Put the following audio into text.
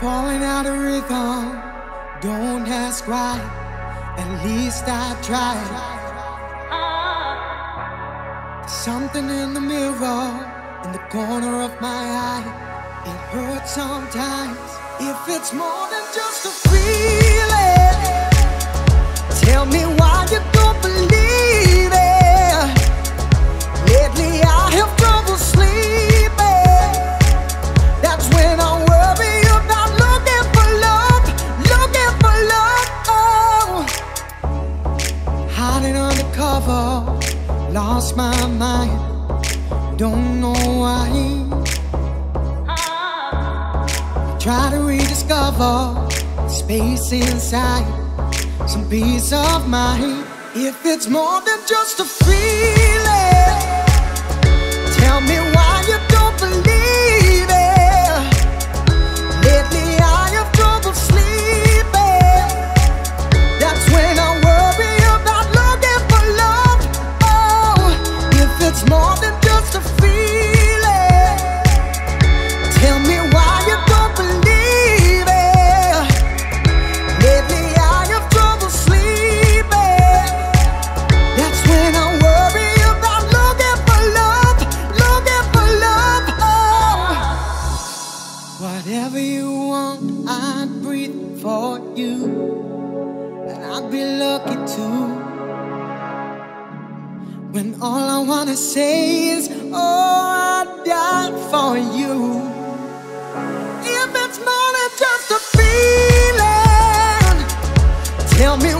got of rhythm, don't ask why. At least I tried. Something in the mirror, in the corner of my eye. It hurts sometimes. If it's more than just a feeling, tell me why lost my mind, don't know why. Try to rediscover space inside, some peace of mind. If it's more than just a feeling, tell me it's more than just a feeling, tell me why you don't believe it. I have trouble sleeping. That's when I worry about looking for love, looking for love. Whatever you want, I'd breathe for you, and I'd be lucky too. When all I wanna say is, oh, I'd die for you. If it's more than just a feeling, tell me